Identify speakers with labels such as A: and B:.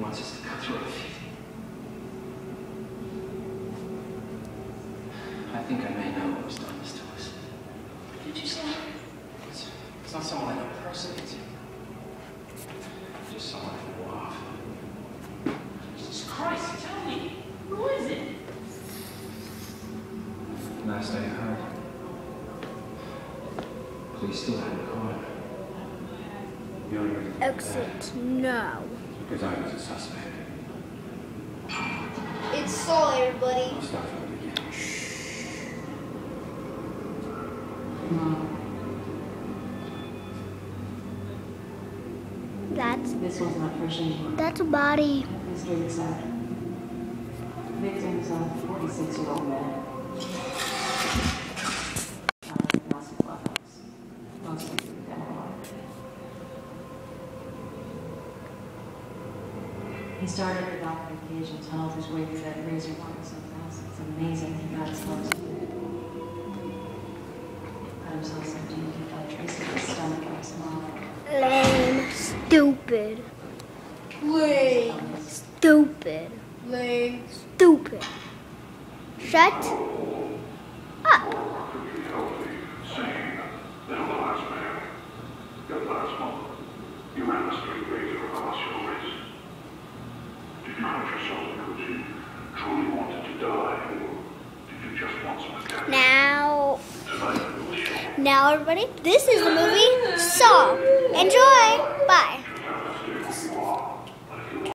A: He wants us to cut through our feet. I think I may know who's done this to us.
B: Did you say?
A: It's, it's not someone I know personally. It's just someone I know of.
B: Jesus Christ, tell me. Who is it?
A: Last I heard, police still hadn't caught him. The only reason for that
C: Exit no.
A: Because I was a suspect.
D: It's Saul, everybody.
A: I'll start from the beginning.
C: That's
E: This was not fresh anymore.
C: that's a body.
E: Mr. Inside. Victims of 46 year old man. Uh, lost his loved ones. Mostly through the demo line. He started with documentation, tunneled his way through that razor wire sometimes. It's amazing he got as far as he did. Cut himself so deep he felt traces of his stomach and his mouth.
C: Lame. Stupid.
D: Lame.
C: Stupid.
D: Lame.
C: Stupid. Shut up.
F: Now the last man. That last moment, you ran a straight razor across your wrist.
C: Now, now everybody, this is the movie Saw.